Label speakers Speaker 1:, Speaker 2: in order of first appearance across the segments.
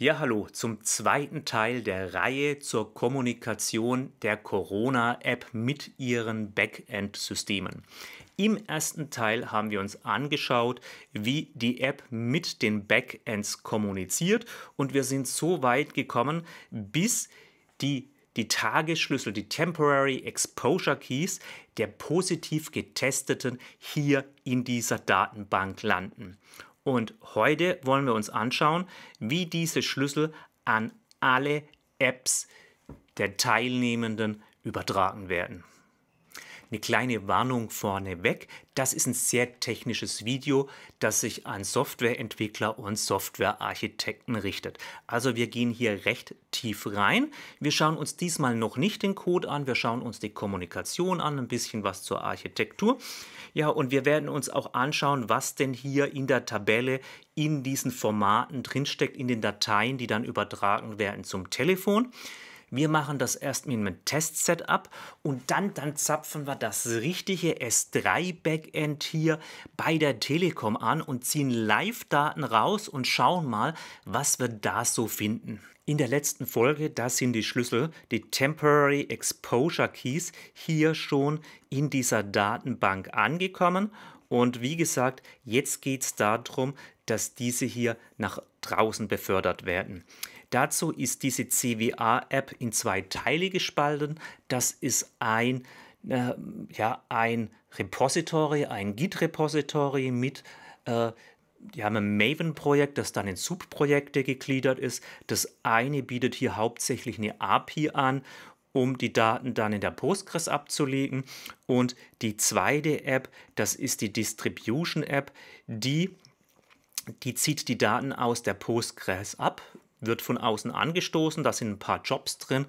Speaker 1: Ja, hallo zum zweiten Teil der Reihe zur Kommunikation der Corona-App mit ihren Backend-Systemen. Im ersten Teil haben wir uns angeschaut, wie die App mit den Backends kommuniziert und wir sind so weit gekommen, bis die die Tagesschlüssel, die Temporary Exposure Keys der positiv getesteten hier in dieser Datenbank landen. Und heute wollen wir uns anschauen, wie diese Schlüssel an alle Apps der Teilnehmenden übertragen werden. Eine kleine Warnung vorneweg. Das ist ein sehr technisches Video, das sich an Softwareentwickler und Softwarearchitekten richtet. Also wir gehen hier recht tief rein. Wir schauen uns diesmal noch nicht den Code an, wir schauen uns die Kommunikation an, ein bisschen was zur Architektur. Ja, und wir werden uns auch anschauen, was denn hier in der Tabelle in diesen Formaten drinsteckt, in den Dateien, die dann übertragen werden zum Telefon. Wir machen das erst mit einem Test-Setup und dann, dann zapfen wir das richtige S3-Backend hier bei der Telekom an und ziehen Live-Daten raus und schauen mal, was wir da so finden. In der letzten Folge, da sind die Schlüssel, die Temporary Exposure Keys, hier schon in dieser Datenbank angekommen. Und wie gesagt, jetzt geht es darum, dass diese hier nach draußen befördert werden. Dazu ist diese CWA-App in zwei Teile gespalten. Das ist ein, äh, ja, ein Repository, ein Git-Repository mit äh, die haben Maven-Projekt, das dann in Subprojekte gegliedert ist. Das eine bietet hier hauptsächlich eine API an, um die Daten dann in der Postgres abzulegen. Und die zweite App, das ist die Distribution-App, die, die zieht die Daten aus der Postgres ab, wird von außen angestoßen. Da sind ein paar Jobs drin,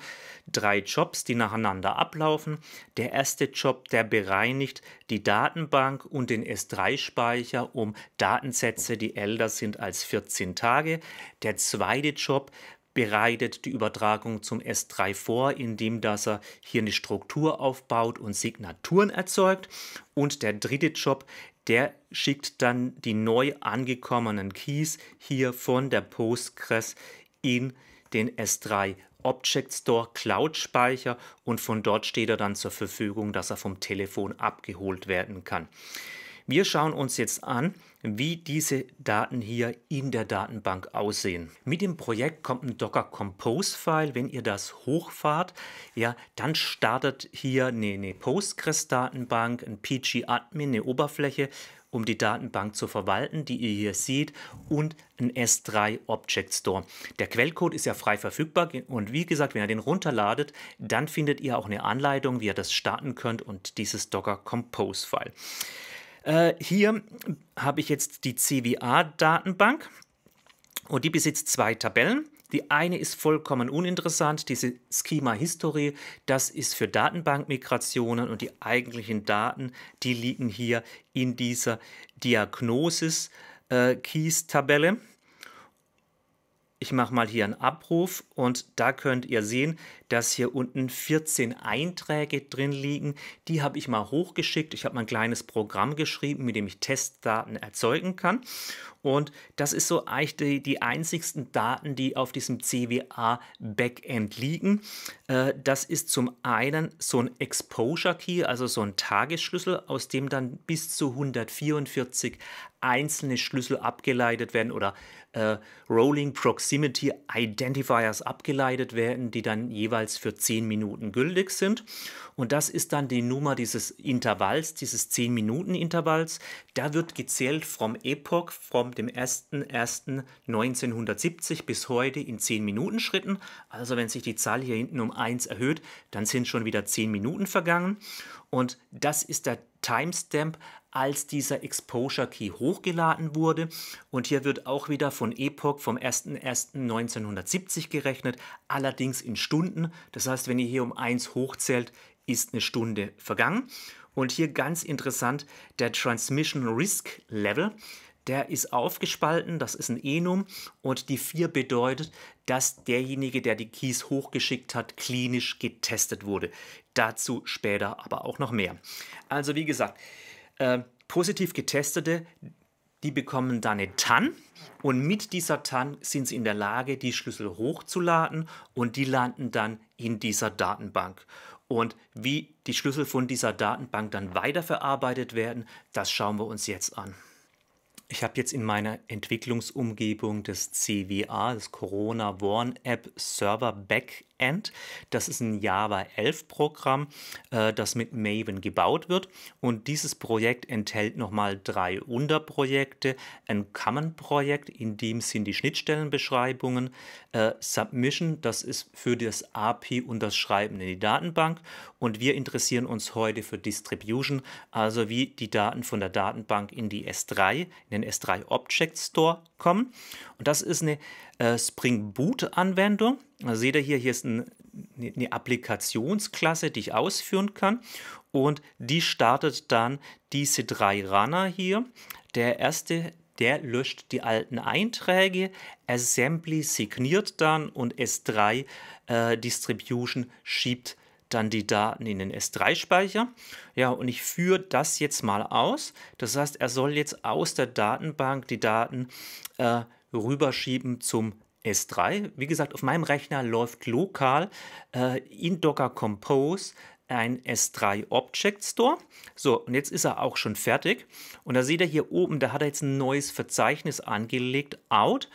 Speaker 1: drei Jobs, die nacheinander ablaufen. Der erste Job, der bereinigt die Datenbank und den S3-Speicher um Datensätze, die älter sind als 14 Tage. Der zweite Job bereitet die Übertragung zum S3 vor, indem dass er hier eine Struktur aufbaut und Signaturen erzeugt. Und der dritte Job, der schickt dann die neu angekommenen Keys hier von der Postgres in den S3 Object Store Cloud Speicher und von dort steht er dann zur Verfügung, dass er vom Telefon abgeholt werden kann. Wir schauen uns jetzt an, wie diese Daten hier in der Datenbank aussehen. Mit dem Projekt kommt ein Docker Compose File. Wenn ihr das hochfahrt, ja, dann startet hier eine, eine Postgres Datenbank, ein PG Admin, eine Oberfläche, um die Datenbank zu verwalten, die ihr hier seht, und ein S3 Object Store. Der Quellcode ist ja frei verfügbar und wie gesagt, wenn ihr den runterladet, dann findet ihr auch eine Anleitung, wie ihr das starten könnt und dieses Docker Compose File. Äh, hier habe ich jetzt die CWA-Datenbank und die besitzt zwei Tabellen. Die eine ist vollkommen uninteressant, diese Schema History, das ist für Datenbankmigrationen und die eigentlichen Daten, die liegen hier in dieser Diagnosis äh. Ich mache mal hier einen Abruf und da könnt ihr sehen, dass hier unten 14 Einträge drin liegen. Die habe ich mal hochgeschickt. Ich habe mal ein kleines Programm geschrieben, mit dem ich Testdaten erzeugen kann. Und das ist so eigentlich die, die einzigsten Daten, die auf diesem CWA-Backend liegen. Äh, das ist zum einen so ein Exposure Key, also so ein Tagesschlüssel, aus dem dann bis zu 144 einzelne Schlüssel abgeleitet werden oder äh, Rolling Proximity Identifiers abgeleitet werden, die dann jeweils für 10 Minuten gültig sind. Und das ist dann die Nummer dieses Intervalls, dieses 10-Minuten-Intervalls. Da wird gezählt vom Epoch, vom dem 1.1.1970 bis heute in 10-Minuten-Schritten. Also wenn sich die Zahl hier hinten um 1 erhöht, dann sind schon wieder 10 Minuten vergangen. Und das ist der Timestamp, als dieser Exposure Key hochgeladen wurde. Und hier wird auch wieder von Epoch vom 01.01.1970 gerechnet, allerdings in Stunden. Das heißt, wenn ihr hier um 1 hochzählt, ist eine Stunde vergangen. Und hier ganz interessant, der Transmission Risk Level, der ist aufgespalten, das ist ein Enum und die 4 bedeutet, dass derjenige, der die Keys hochgeschickt hat, klinisch getestet wurde. Dazu später aber auch noch mehr. Also wie gesagt, äh, positiv getestete die bekommen dann eine TAN und mit dieser TAN sind sie in der Lage, die Schlüssel hochzuladen und die landen dann in dieser Datenbank. Und wie die Schlüssel von dieser Datenbank dann weiterverarbeitet werden, das schauen wir uns jetzt an. Ich habe jetzt in meiner Entwicklungsumgebung das CWA, das Corona Warn App Server Backend. Das ist ein Java 11 Programm, äh, das mit Maven gebaut wird. Und dieses Projekt enthält nochmal drei Unterprojekte. Ein Common-Projekt, in dem sind die Schnittstellenbeschreibungen. Äh, Submission, das ist für das API und das Schreiben in die Datenbank. Und wir interessieren uns heute für Distribution, also wie die Daten von der Datenbank in die S3, in den S3 Object Store kommen. Und das ist eine äh, Spring Boot Anwendung. Also seht ihr hier, hier ist ein, eine Applikationsklasse, die ich ausführen kann. Und die startet dann diese drei Runner hier. Der erste, der löscht die alten Einträge, Assembly signiert dann und S3 äh, Distribution schiebt dann die Daten in den S3-Speicher. Ja, und ich führe das jetzt mal aus. Das heißt, er soll jetzt aus der Datenbank die Daten äh, rüberschieben zum S3. Wie gesagt, auf meinem Rechner läuft lokal äh, in Docker Compose ein S3 Object Store. So, und jetzt ist er auch schon fertig. Und da seht ihr hier oben, da hat er jetzt ein neues Verzeichnis angelegt, out.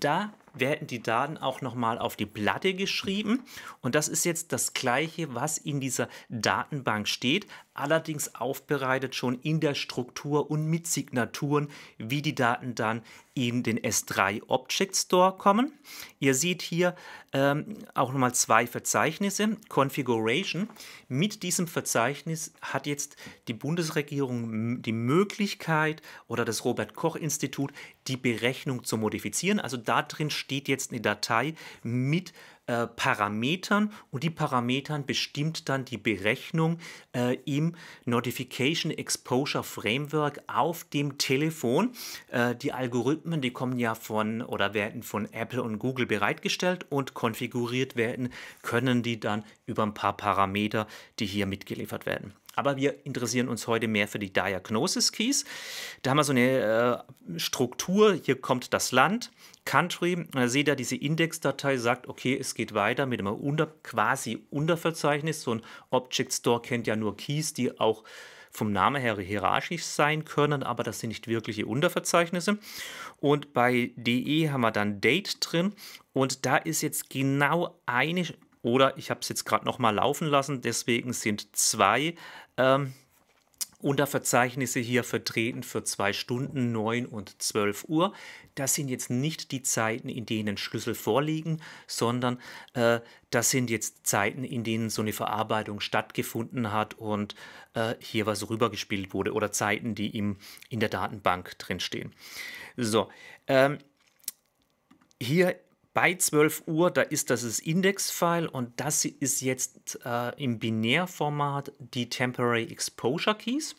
Speaker 1: Da werden die Daten auch nochmal auf die Platte geschrieben. Und das ist jetzt das gleiche, was in dieser Datenbank steht, allerdings aufbereitet schon in der Struktur und mit Signaturen, wie die Daten dann in den S3 Object Store kommen. Ihr seht hier ähm, auch nochmal zwei Verzeichnisse. Configuration. Mit diesem Verzeichnis hat jetzt die Bundesregierung die Möglichkeit oder das Robert Koch Institut die Berechnung zu modifizieren. Also da drin steht jetzt eine Datei mit äh, Parametern und die Parametern bestimmt dann die Berechnung äh, im Notification Exposure Framework auf dem Telefon. Äh, die Algorithmen, die kommen ja von oder werden von Apple und Google bereitgestellt und konfiguriert werden, können die dann über ein paar Parameter, die hier mitgeliefert werden. Aber wir interessieren uns heute mehr für die Diagnosis Keys. Da haben wir so eine äh, Struktur. Hier kommt das Land, Country. Da seht ihr, diese Indexdatei sagt, okay, es geht weiter mit einem unter, quasi Unterverzeichnis. So ein Object Store kennt ja nur Keys, die auch vom Namen her hierarchisch sein können, aber das sind nicht wirkliche Unterverzeichnisse. Und bei DE haben wir dann Date drin und da ist jetzt genau eine oder ich habe es jetzt gerade noch mal laufen lassen, deswegen sind zwei ähm, Unterverzeichnisse hier vertreten für zwei Stunden, 9 und 12 Uhr. Das sind jetzt nicht die Zeiten, in denen Schlüssel vorliegen, sondern äh, das sind jetzt Zeiten, in denen so eine Verarbeitung stattgefunden hat und äh, hier was rübergespielt wurde oder Zeiten, die im, in der Datenbank drinstehen. So, ähm, hier bei 12 Uhr, da ist das das Index-File und das ist jetzt äh, im Binärformat die Temporary Exposure Keys.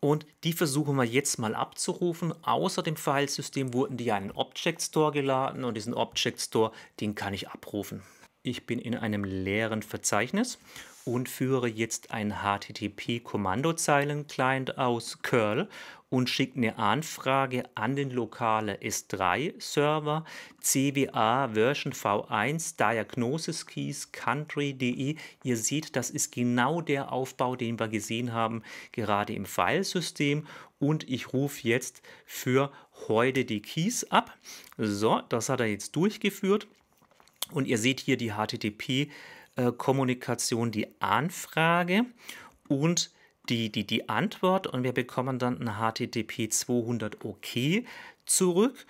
Speaker 1: Und die versuchen wir jetzt mal abzurufen. Außer dem Filesystem wurden die einen Object Store geladen und diesen Object Store, den kann ich abrufen. Ich bin in einem leeren Verzeichnis und führe jetzt ein HTTP-Kommandozeilen-Client aus Curl und schicke eine Anfrage an den lokale S3-Server CWA Version V1 Diagnosis Keys Country.de. Ihr seht, das ist genau der Aufbau, den wir gesehen haben, gerade im Filesystem. Und ich rufe jetzt für heute die Keys ab. So, das hat er jetzt durchgeführt. Und ihr seht hier die HTTP äh, Kommunikation die Anfrage und die, die, die Antwort. Und wir bekommen dann ein HTTP 200 OK zurück,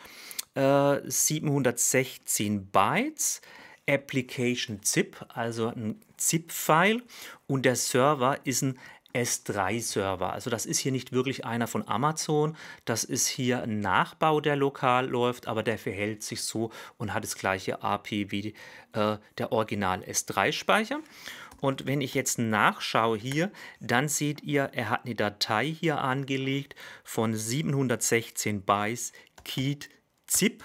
Speaker 1: äh, 716 Bytes, Application ZIP, also ein ZIP-File. Und der Server ist ein S3-Server. Also das ist hier nicht wirklich einer von Amazon, das ist hier ein Nachbau, der lokal läuft, aber der verhält sich so und hat das gleiche API wie äh, der Original S3-Speicher. Und wenn ich jetzt nachschaue hier, dann seht ihr, er hat eine Datei hier angelegt von 716 Bytes Keyed ZIP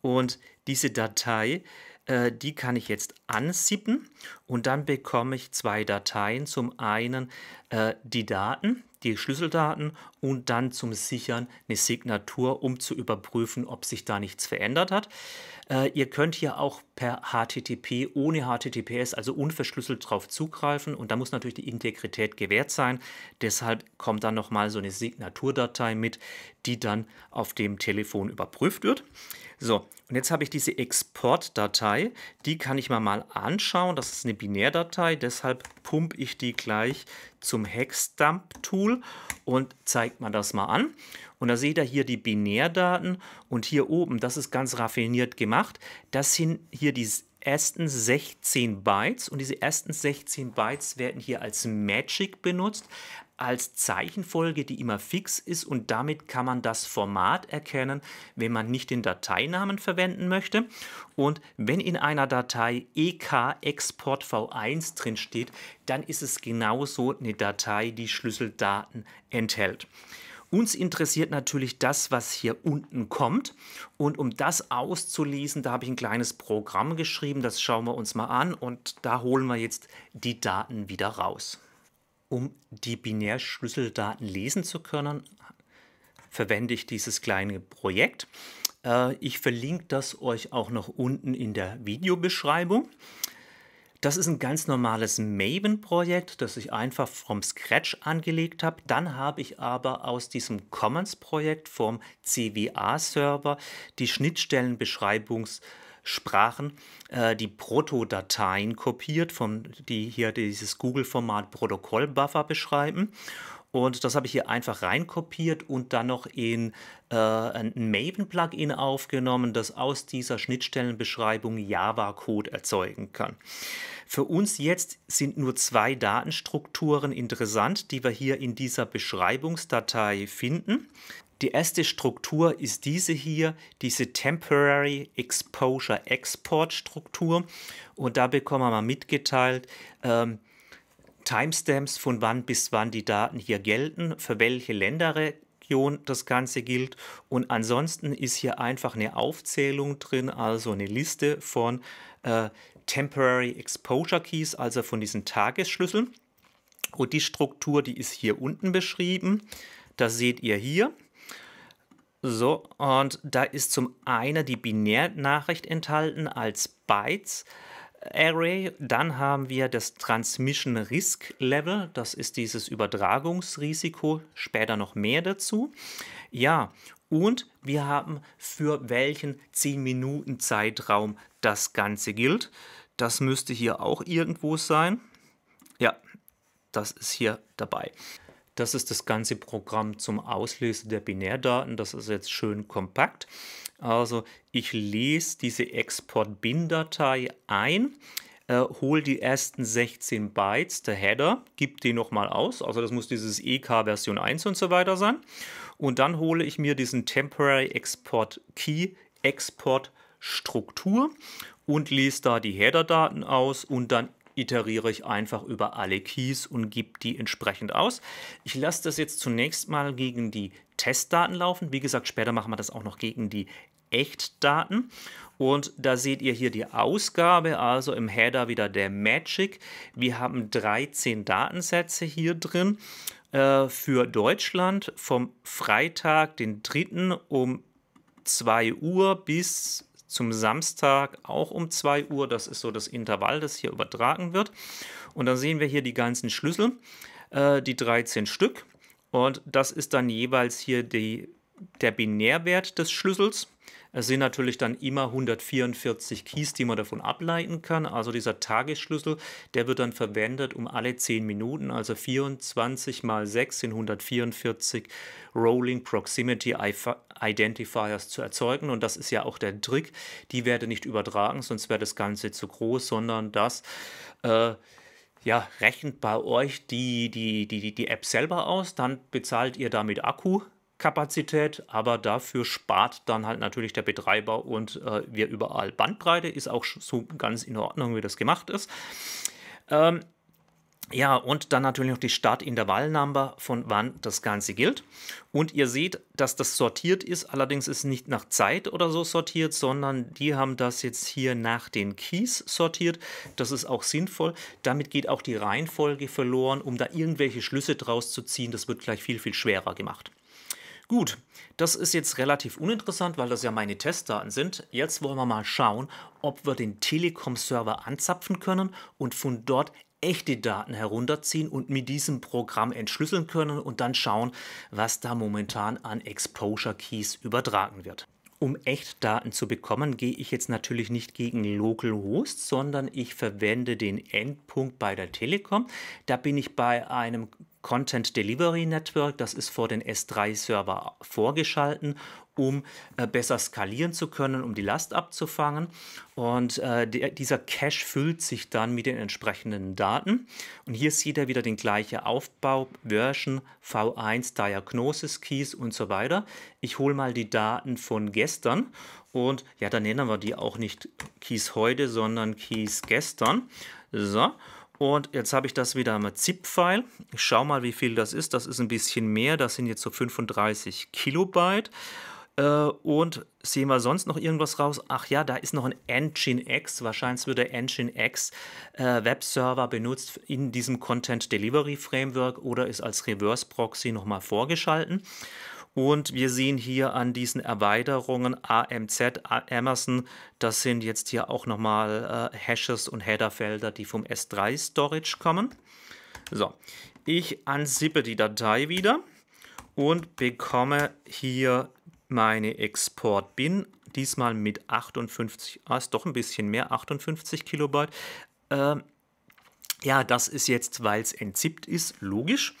Speaker 1: und diese Datei äh, die kann ich jetzt ansippen und dann bekomme ich zwei Dateien. Zum einen äh, die Daten, die Schlüsseldaten und dann zum Sichern eine Signatur, um zu überprüfen, ob sich da nichts verändert hat. Äh, ihr könnt hier auch per HTTP ohne HTTPS, also unverschlüsselt drauf zugreifen und da muss natürlich die Integrität gewährt sein. Deshalb kommt dann nochmal so eine Signaturdatei mit, die dann auf dem Telefon überprüft wird. So, und jetzt habe ich diese Exportdatei, die kann ich mir mal anschauen. Das ist eine Binärdatei, deshalb pumpe ich die gleich zum Hexdump-Tool und zeigt mir das mal an. Und da seht ihr hier die Binärdaten und hier oben, das ist ganz raffiniert gemacht, das sind hier die ersten 16 Bytes und diese ersten 16 Bytes werden hier als Magic benutzt als Zeichenfolge, die immer fix ist und damit kann man das Format erkennen, wenn man nicht den Dateinamen verwenden möchte. Und wenn in einer Datei EK Export V1 drin steht, dann ist es genauso eine Datei, die Schlüsseldaten enthält. Uns interessiert natürlich das, was hier unten kommt. Und um das auszulesen, da habe ich ein kleines Programm geschrieben. Das schauen wir uns mal an und da holen wir jetzt die Daten wieder raus. Um die Binärschlüsseldaten lesen zu können, verwende ich dieses kleine Projekt. Äh, ich verlinke das euch auch noch unten in der Videobeschreibung. Das ist ein ganz normales Maven-Projekt, das ich einfach vom Scratch angelegt habe. Dann habe ich aber aus diesem Commons-Projekt vom CWA-Server die Schnittstellenbeschreibungs- Sprachen äh, die Proto-Dateien kopiert, von, die hier dieses Google-Format Protokoll-Buffer beschreiben. Und das habe ich hier einfach reinkopiert und dann noch in äh, ein Maven-Plugin aufgenommen, das aus dieser Schnittstellenbeschreibung Java-Code erzeugen kann. Für uns jetzt sind nur zwei Datenstrukturen interessant, die wir hier in dieser Beschreibungsdatei finden. Die erste Struktur ist diese hier, diese Temporary Exposure Export Struktur. Und da bekommen wir mal mitgeteilt, ähm, Timestamps von wann bis wann die Daten hier gelten, für welche Länderregion das Ganze gilt. Und ansonsten ist hier einfach eine Aufzählung drin, also eine Liste von äh, Temporary Exposure Keys, also von diesen Tagesschlüsseln. Und die Struktur, die ist hier unten beschrieben. Das seht ihr hier. So, und da ist zum einen die Binärnachricht enthalten als Bytes. Array, dann haben wir das Transmission Risk Level, das ist dieses Übertragungsrisiko, später noch mehr dazu. Ja, und wir haben für welchen 10 Minuten Zeitraum das Ganze gilt. Das müsste hier auch irgendwo sein. Ja, das ist hier dabei. Das ist das ganze Programm zum Auslesen der Binärdaten. Das ist jetzt schön kompakt. Also ich lese diese Export-Bin-Datei ein, äh, hole die ersten 16 Bytes der Header, gebe die nochmal aus. Also das muss dieses EK Version 1 und so weiter sein. Und dann hole ich mir diesen Temporary Export Key Export Struktur und lese da die Header-Daten aus und dann iteriere ich einfach über alle Keys und gebe die entsprechend aus. Ich lasse das jetzt zunächst mal gegen die Testdaten laufen. Wie gesagt, später machen wir das auch noch gegen die Echtdaten. Und da seht ihr hier die Ausgabe, also im Header wieder der Magic. Wir haben 13 Datensätze hier drin äh, für Deutschland vom Freitag, den 3. um 2 Uhr bis zum Samstag auch um 2 Uhr. Das ist so das Intervall, das hier übertragen wird. Und dann sehen wir hier die ganzen Schlüssel, äh, die 13 Stück. Und das ist dann jeweils hier die, der Binärwert des Schlüssels. Es sind natürlich dann immer 144 Keys, die man davon ableiten kann. Also dieser Tagesschlüssel, der wird dann verwendet um alle 10 Minuten, also 24 mal 6 sind 144 Rolling Proximity Identifiers zu erzeugen. Und das ist ja auch der Trick. Die werde nicht übertragen, sonst wäre das Ganze zu groß, sondern das äh, ja, rechnet bei euch die, die, die, die App selber aus, dann bezahlt ihr damit Akku Kapazität, aber dafür spart dann halt natürlich der Betreiber und äh, wir überall Bandbreite. Ist auch so ganz in Ordnung, wie das gemacht ist. Ähm, Ja, und dann natürlich noch die Startintervallnummer, von wann das Ganze gilt. Und ihr seht, dass das sortiert ist. Allerdings ist nicht nach Zeit oder so sortiert, sondern die haben das jetzt hier nach den Keys sortiert. Das ist auch sinnvoll. Damit geht auch die Reihenfolge verloren, um da irgendwelche Schlüsse draus zu ziehen. Das wird gleich viel, viel schwerer gemacht. Gut, das ist jetzt relativ uninteressant, weil das ja meine Testdaten sind. Jetzt wollen wir mal schauen, ob wir den Telekom-Server anzapfen können und von dort echte Daten herunterziehen und mit diesem Programm entschlüsseln können und dann schauen, was da momentan an Exposure Keys übertragen wird. Um Echtdaten zu bekommen, gehe ich jetzt natürlich nicht gegen Localhost, sondern ich verwende den Endpunkt bei der Telekom. Da bin ich bei einem Content Delivery Network, das ist vor den S3-Server vorgeschalten, um äh, besser skalieren zu können, um die Last abzufangen. Und äh, der, dieser Cache füllt sich dann mit den entsprechenden Daten. Und hier sieht er wieder den gleichen Aufbau, Version, V1, Diagnosis Keys und so weiter. Ich hole mal die Daten von gestern und ja, dann nennen wir die auch nicht Keys heute, sondern Keys gestern. So. Und jetzt habe ich das wieder mit ZIP-File. Ich schaue mal, wie viel das ist. Das ist ein bisschen mehr. Das sind jetzt so 35 Kilobyte. Äh, und sehen wir sonst noch irgendwas raus? Ach ja, da ist noch ein Nginx. Wahrscheinlich wird der Nginx äh, Webserver benutzt in diesem Content Delivery Framework oder ist als Reverse Proxy nochmal vorgeschalten. Und wir sehen hier an diesen Erweiterungen AMZ, Amazon, das sind jetzt hier auch nochmal äh, Hashes und Headerfelder, die vom S3 Storage kommen. So, ich ansippe die Datei wieder und bekomme hier meine Export-Bin, diesmal mit 58, ah, ist doch ein bisschen mehr, 58 Kilobyte. Äh, ja, das ist jetzt, weil es entzippt ist, logisch.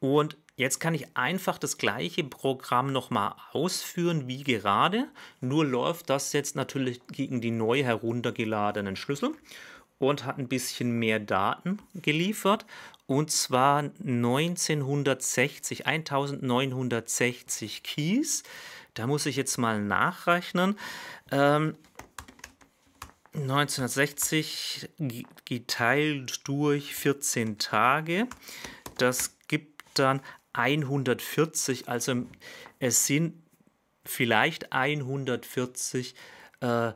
Speaker 1: Und Jetzt kann ich einfach das gleiche Programm nochmal ausführen wie gerade, nur läuft das jetzt natürlich gegen die neu heruntergeladenen Schlüssel und hat ein bisschen mehr Daten geliefert und zwar 1960, 1960 Keys. Da muss ich jetzt mal nachrechnen. Ähm, 1960 geteilt durch 14 Tage. Das gibt dann 140, also es sind vielleicht 140 äh,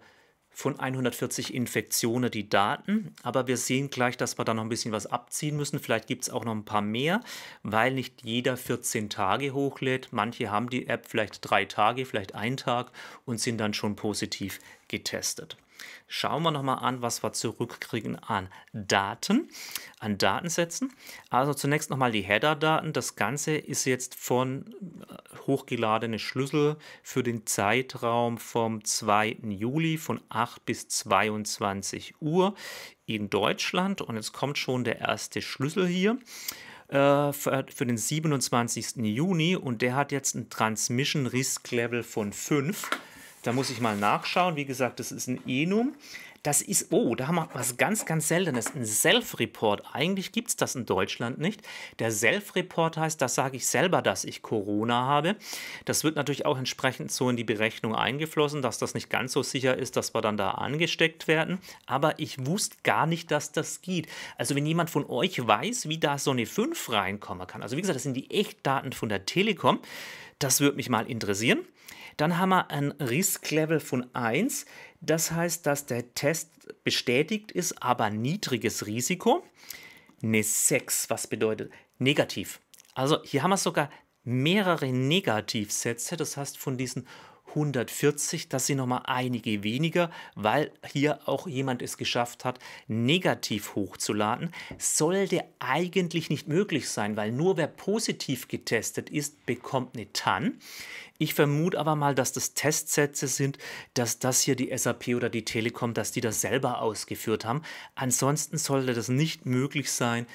Speaker 1: von 140 Infektionen die Daten, aber wir sehen gleich, dass wir da noch ein bisschen was abziehen müssen. Vielleicht gibt es auch noch ein paar mehr, weil nicht jeder 14 Tage hochlädt. Manche haben die App vielleicht drei Tage, vielleicht einen Tag und sind dann schon positiv getestet. Schauen wir nochmal an, was wir zurückkriegen an Daten, an Datensätzen. Also zunächst nochmal die Header-Daten. Das Ganze ist jetzt von äh, hochgeladene Schlüssel für den Zeitraum vom 2. Juli von 8 bis 22 Uhr in Deutschland. Und jetzt kommt schon der erste Schlüssel hier äh, für, den 27. Juni und der hat jetzt ein Transmission Risk Level von 5. Da muss ich mal nachschauen. Wie gesagt, das ist ein Enum. Das ist, oh, da haben wir was ganz, ganz Seltenes, ein Self-Report. Eigentlich gibt es das in Deutschland nicht. Der Self-Report heißt, das sage ich selber, dass ich Corona habe. Das wird natürlich auch entsprechend so in die Berechnung eingeflossen, dass das nicht ganz so sicher ist, dass wir dann da angesteckt werden. Aber ich wusste gar nicht, dass das geht. Also wenn jemand von euch weiß, wie da so eine 5 reinkommen kann, also wie gesagt, das sind die Echtdaten von der Telekom, das würde mich mal interessieren. Dann haben wir ein Risk-Level von 1. Das heißt, dass der Test bestätigt ist, aber niedriges Risiko. Eine 6, was bedeutet negativ. Also hier haben wir sogar mehrere Negativsätze. Das heißt, von diesen 140, das sind nochmal einige weniger, weil hier auch jemand es geschafft hat, negativ hochzuladen. Sollte eigentlich nicht möglich sein, weil nur wer positiv getestet ist, bekommt eine TAN. Ich vermute aber mal, dass das Testsätze sind, dass das hier die SAP oder die Telekom, dass die das selber ausgeführt haben. Ansonsten sollte das nicht möglich sein,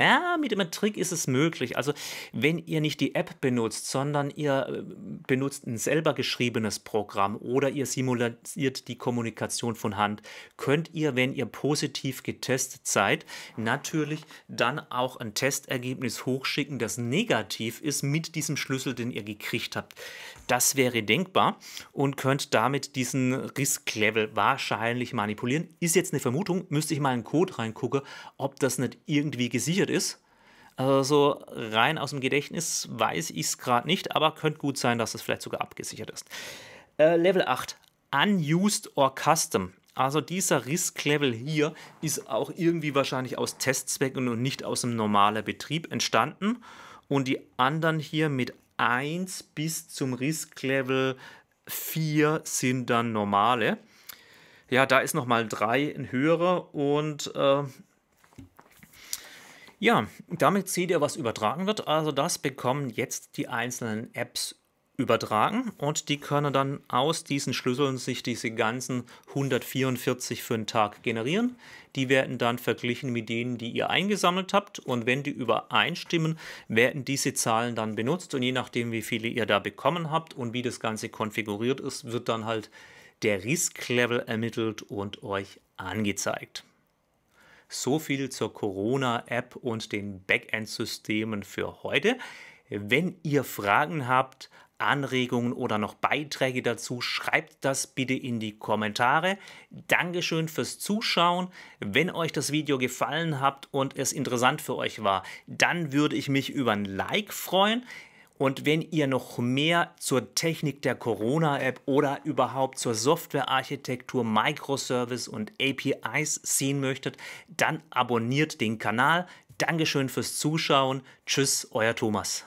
Speaker 1: Ja, mit dem Trick ist es möglich. Also, wenn ihr nicht die App benutzt, sondern ihr äh, benutzt ein selber geschriebenes Programm oder ihr simuliert die Kommunikation von Hand, könnt ihr, wenn ihr positiv getestet seid, natürlich dann auch ein Testergebnis hochschicken, das negativ ist mit diesem Schlüssel, den ihr gekriegt habt. Das wäre denkbar und könnt damit diesen Risk-Level wahrscheinlich manipulieren. Ist jetzt eine Vermutung, müsste ich mal in den Code reingucken, ob das nicht irgendwie gesichert passiert ist. Also so rein aus dem Gedächtnis weiß ich es gerade nicht, aber könnte gut sein, dass es vielleicht sogar abgesichert ist. Äh, Level 8, Unused or Custom. Also dieser Risk-Level hier ist auch irgendwie wahrscheinlich aus Testzwecken und nicht aus einem normalen Betrieb entstanden. Und die anderen hier mit 1 bis zum Risk-Level 4 sind dann normale. Ja, da ist nochmal 3 ein höherer und äh, ja, damit seht ihr, was übertragen wird. Also das bekommen jetzt die einzelnen Apps übertragen und die können dann aus diesen Schlüsseln sich diese ganzen 144 für den Tag generieren. Die werden dann verglichen mit denen, die ihr eingesammelt habt und wenn die übereinstimmen, werden diese Zahlen dann benutzt und je nachdem, wie viele ihr da bekommen habt und wie das Ganze konfiguriert ist, wird dann halt der Risk-Level ermittelt und euch angezeigt. So viel zur Corona-App und den Backend-Systemen für heute. Wenn ihr Fragen habt, Anregungen oder noch Beiträge dazu, schreibt das bitte in die Kommentare. Dankeschön fürs Zuschauen. Wenn euch das Video gefallen hat und es interessant für euch war, dann würde ich mich über ein Like freuen. Und wenn ihr noch mehr zur Technik der Corona-App oder überhaupt zur Softwarearchitektur, Microservice und APIs sehen möchtet, dann abonniert den Kanal. Dankeschön fürs Zuschauen. Tschüss, euer Thomas.